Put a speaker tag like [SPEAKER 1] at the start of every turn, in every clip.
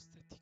[SPEAKER 1] obstetrics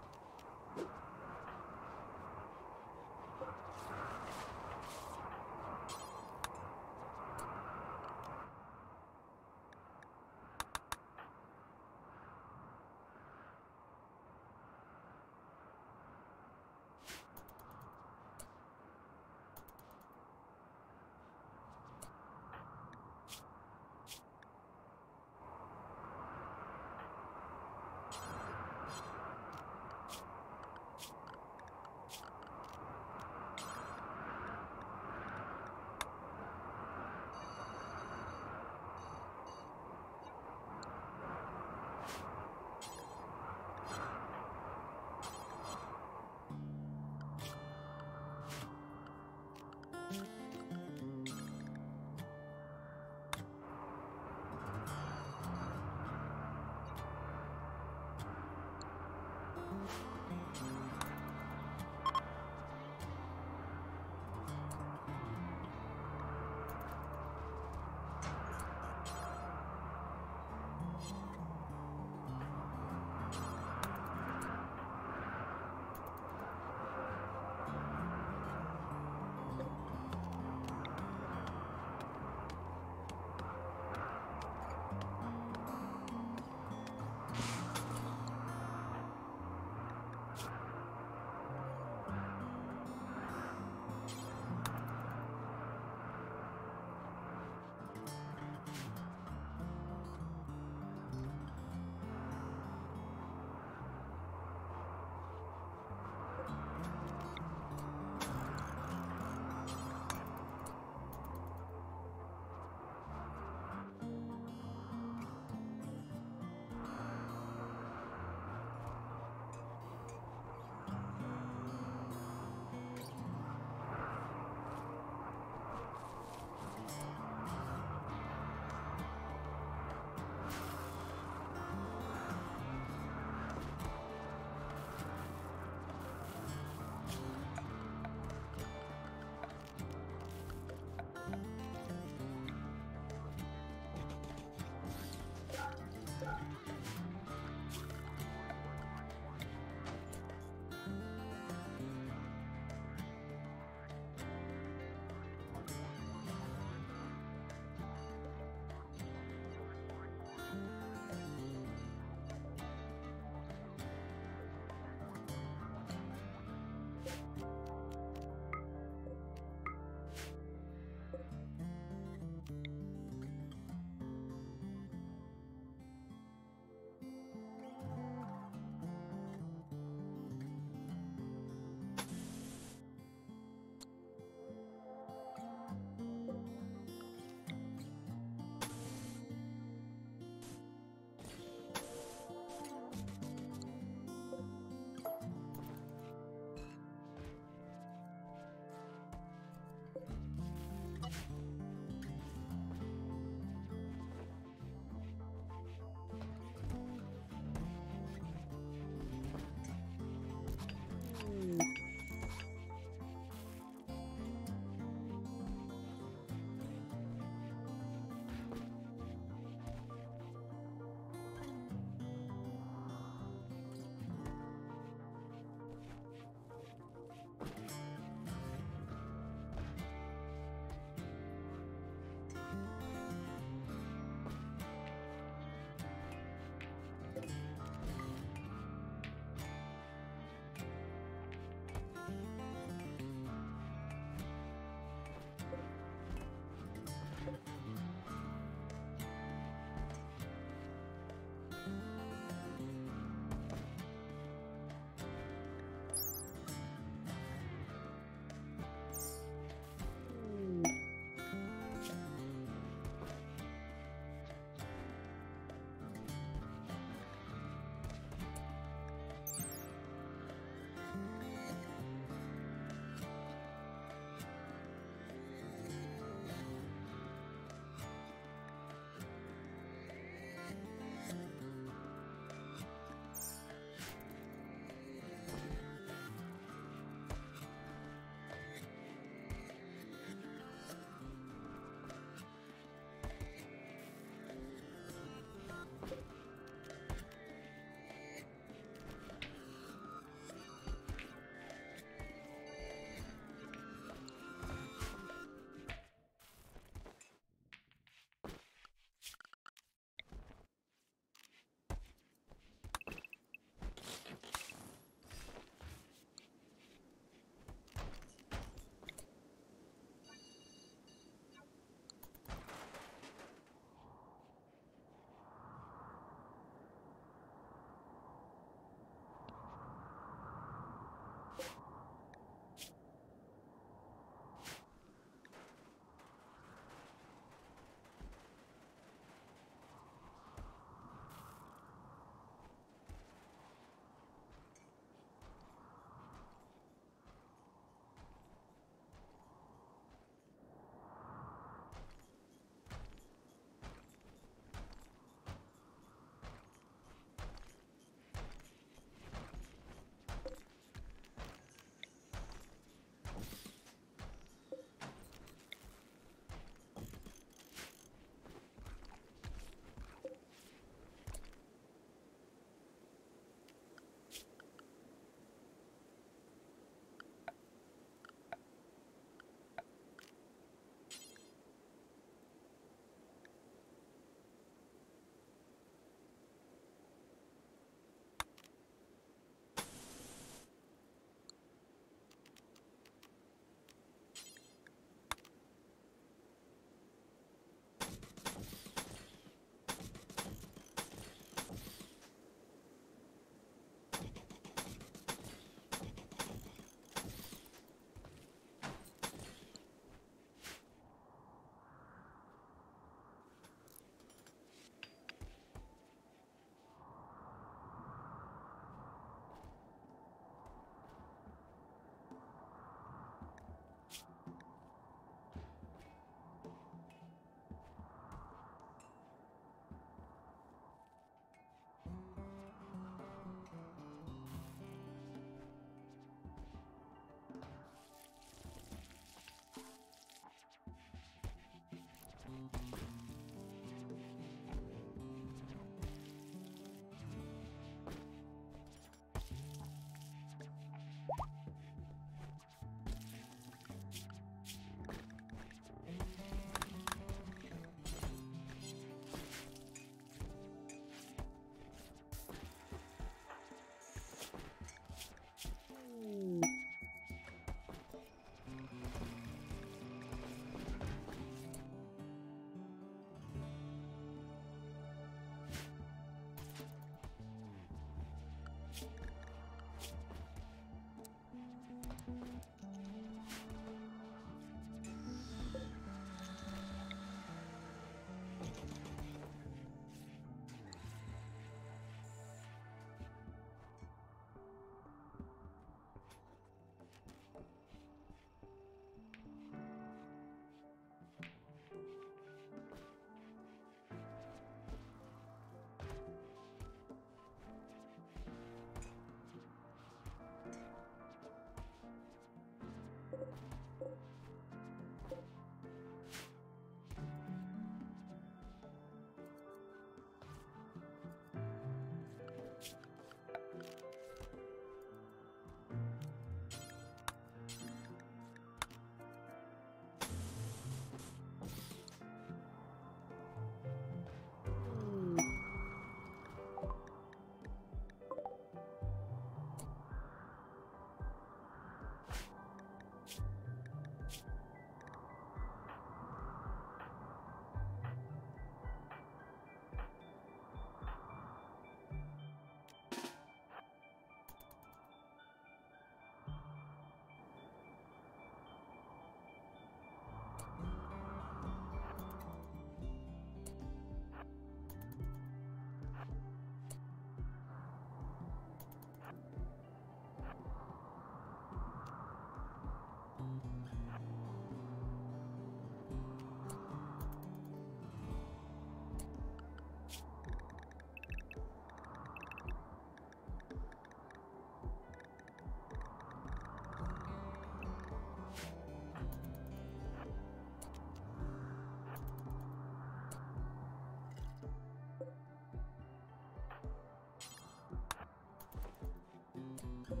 [SPEAKER 1] up.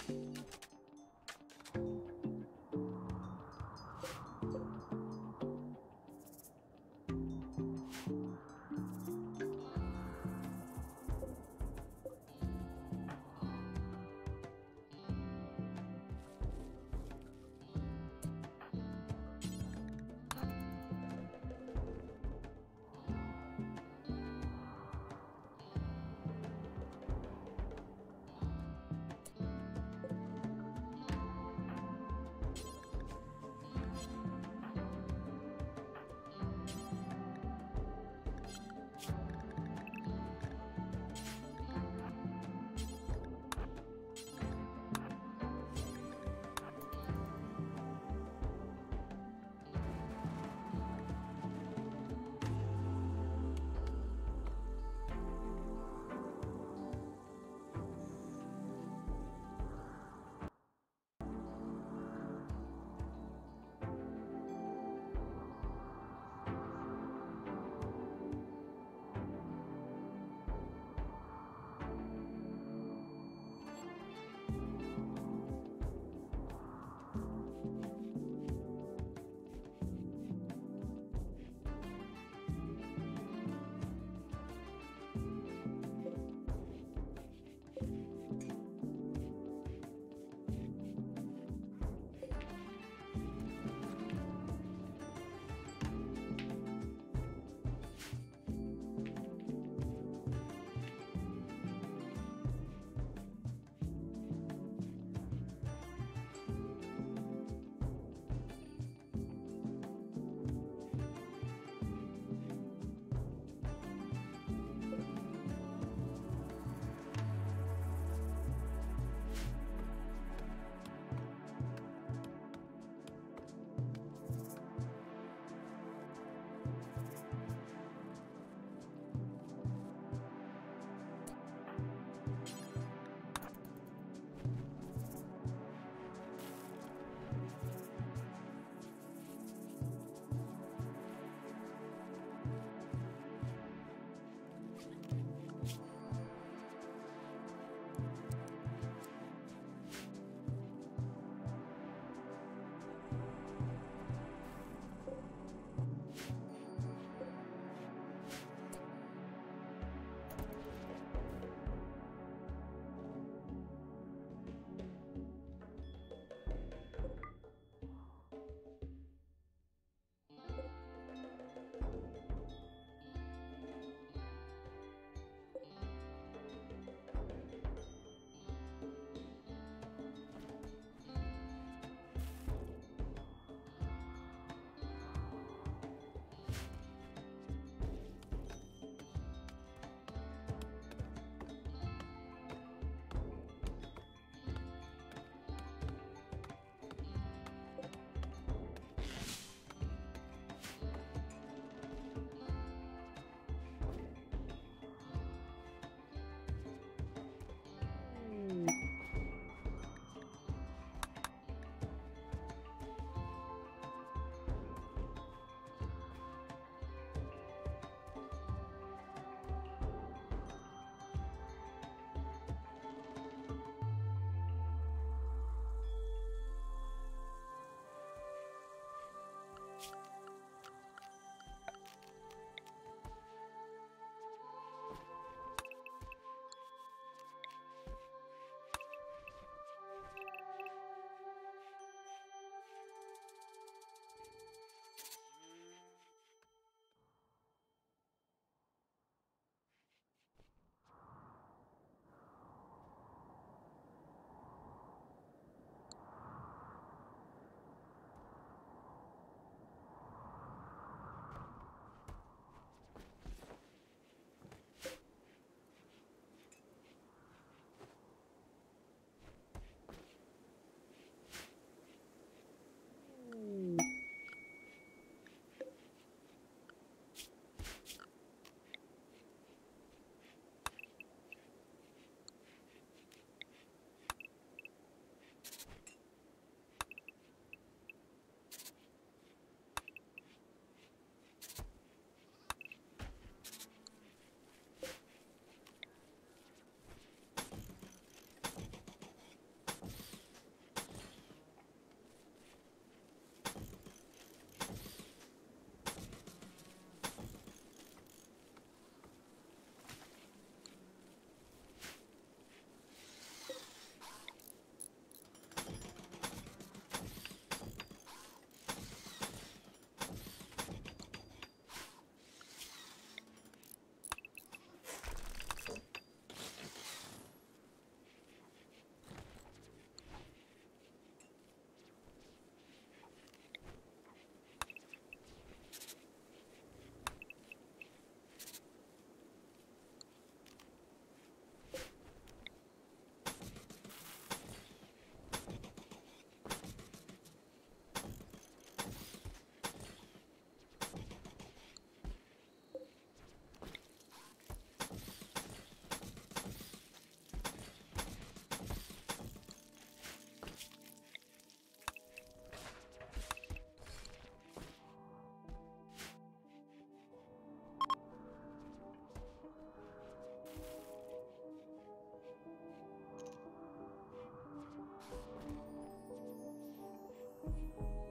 [SPEAKER 1] Thank you.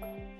[SPEAKER 1] Thank you.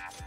[SPEAKER 1] Yeah.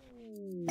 [SPEAKER 2] Ooh.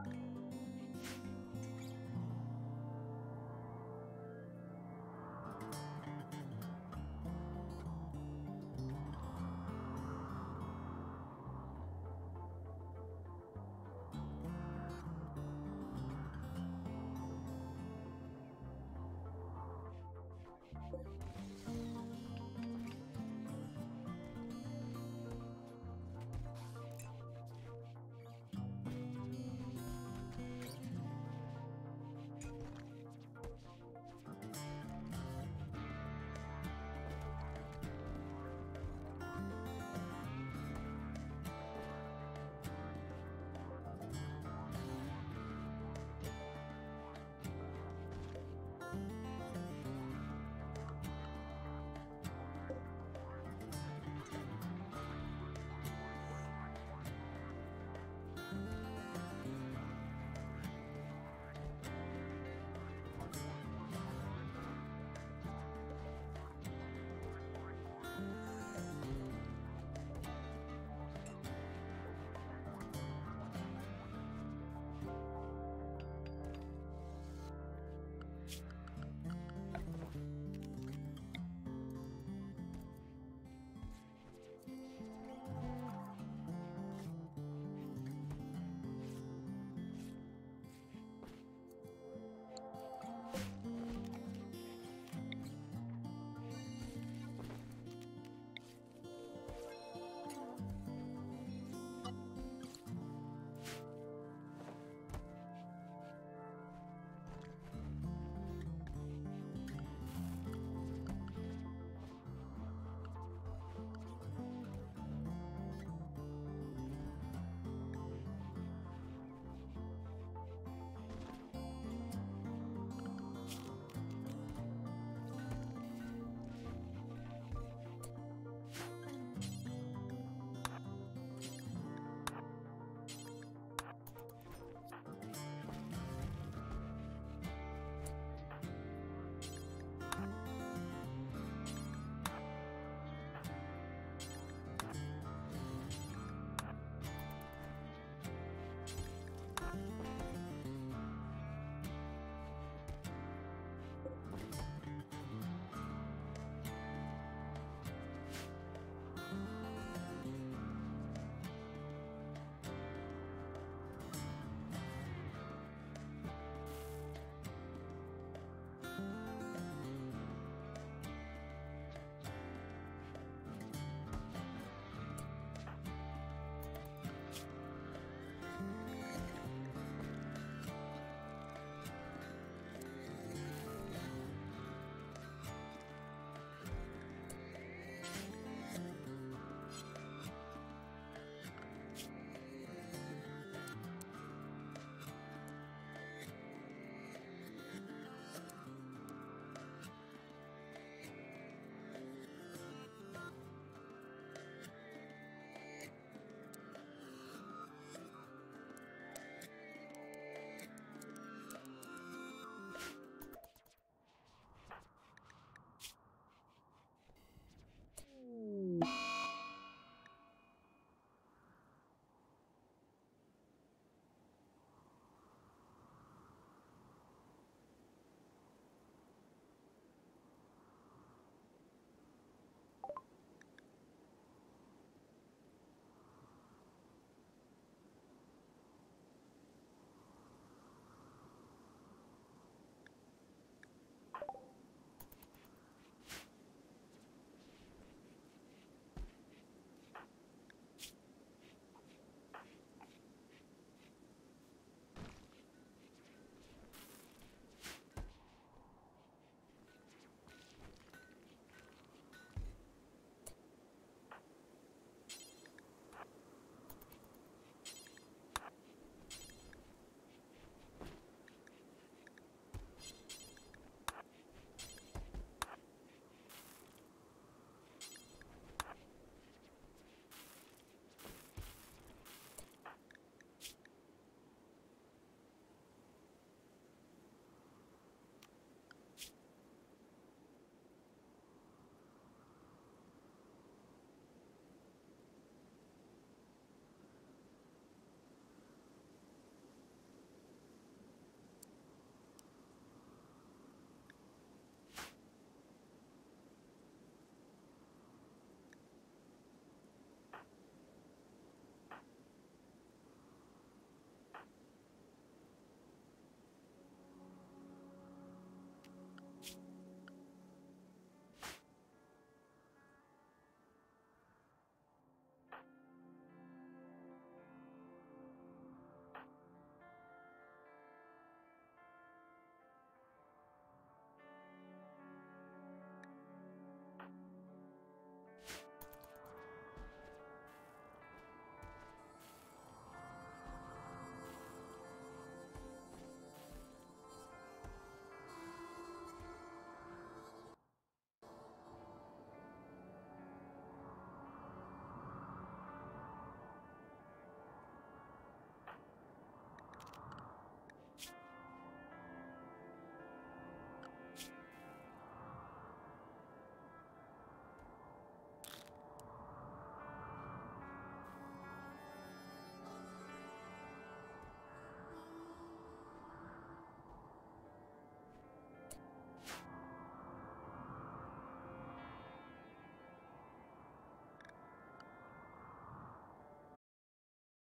[SPEAKER 2] Thank you.